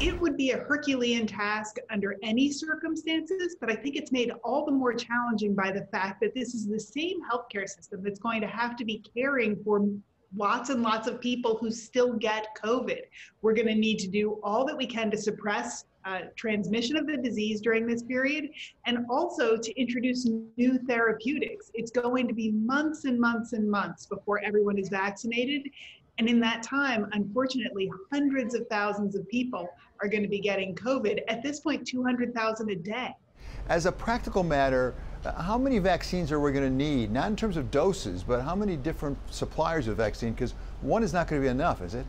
it would be a Herculean task under any circumstances, but I think it's made all the more challenging by the fact that this is the same healthcare system that's going to have to be caring for lots and lots of people who still get COVID. We're going to need to do all that we can to suppress uh, transmission of the disease during this period and also to introduce new therapeutics. It's going to be months and months and months before everyone is vaccinated. And in that time, unfortunately, hundreds of thousands of people are going to be getting COVID. At this point, 200,000 a day. As a practical matter, uh, how many vaccines are we going to need? Not in terms of doses, but how many different suppliers of vaccine? Because one is not going to be enough, is it?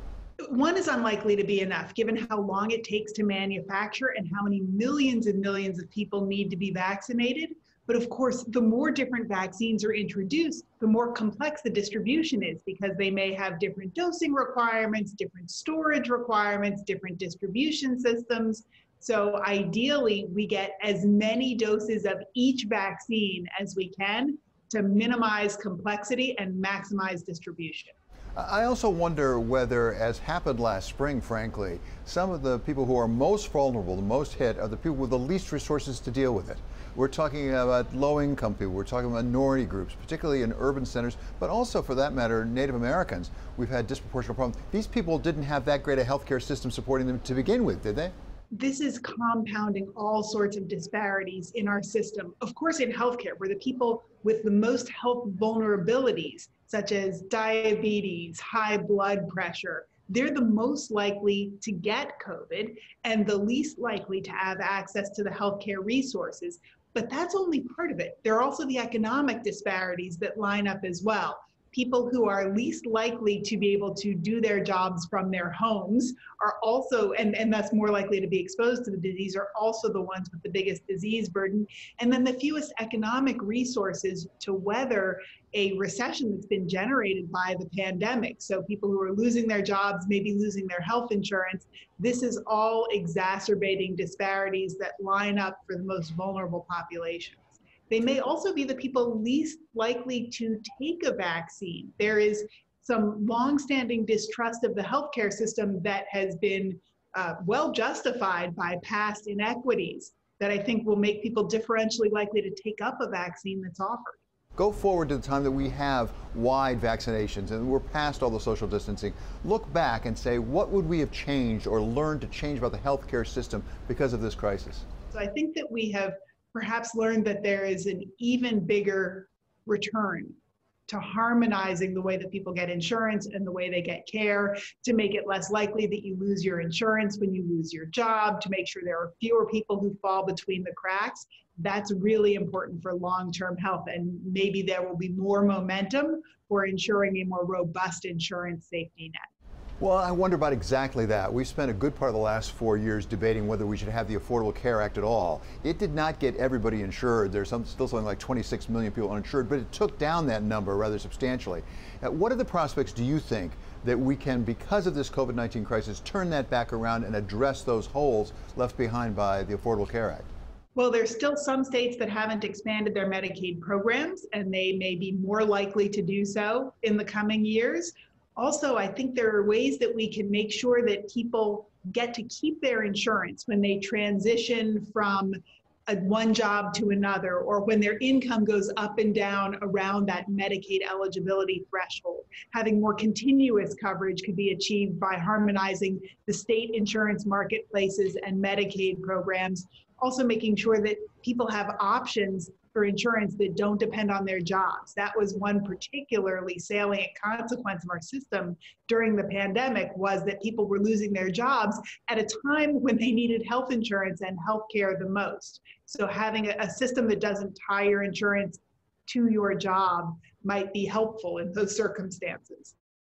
One is unlikely to be enough given how long it takes to manufacture and how many millions and millions of people need to be vaccinated. But of course, the more different vaccines are introduced, the more complex the distribution is because they may have different dosing requirements, different storage requirements, different distribution systems. So ideally, we get as many doses of each vaccine as we can to minimize complexity and maximize distribution. I also wonder whether, as happened last spring, frankly, some of the people who are most vulnerable, the most hit, are the people with the least resources to deal with it. We're talking about low income people, we're talking about minority groups, particularly in urban centers, but also, for that matter, Native Americans. We've had disproportionate problems. These people didn't have that great a healthcare system supporting them to begin with, did they? This is compounding all sorts of disparities in our system. Of course, in healthcare, where the people with the most health vulnerabilities such as diabetes, high blood pressure, they're the most likely to get COVID and the least likely to have access to the healthcare resources. But that's only part of it. There are also the economic disparities that line up as well people who are least likely to be able to do their jobs from their homes are also, and, and thus more likely to be exposed to the disease, are also the ones with the biggest disease burden. And then the fewest economic resources to weather a recession that's been generated by the pandemic. So people who are losing their jobs, maybe losing their health insurance. This is all exacerbating disparities that line up for the most vulnerable populations. They may also be the people least likely to take a vaccine. There is some longstanding distrust of the healthcare system that has been uh, well justified by past inequities that I think will make people differentially likely to take up a vaccine that's offered. Go forward to the time that we have wide vaccinations and we're past all the social distancing. Look back and say, what would we have changed or learned to change about the healthcare system because of this crisis? So I think that we have perhaps learned that there is an even bigger return to harmonizing the way that people get insurance and the way they get care, to make it less likely that you lose your insurance when you lose your job, to make sure there are fewer people who fall between the cracks. That's really important for long term health. And maybe there will be more momentum for ensuring a more robust insurance safety net. Well, I wonder about exactly that. We spent a good part of the last four years debating whether we should have the Affordable Care Act at all. It did not get everybody insured. There's some, still something like 26 million people uninsured, but it took down that number rather substantially. Uh, what are the prospects, do you think, that we can, because of this COVID 19 crisis, turn that back around and address those holes left behind by the Affordable Care Act? Well, there's still some states that haven't expanded their Medicaid programs, and they may be more likely to do so in the coming years also, I think there are ways that we can make sure that people get to keep their insurance when they transition from a, one job to another or when their income goes up and down around that Medicaid eligibility threshold. Having more continuous coverage could be achieved by harmonizing the state insurance marketplaces and Medicaid programs. Also, making sure that people have options for insurance that don't depend on their jobs. That was one particularly salient consequence of our system during the pandemic was that people were losing their jobs at a time when they needed health insurance and health care the most. So having a, a system that doesn't tie your insurance to your job might be helpful in those circumstances.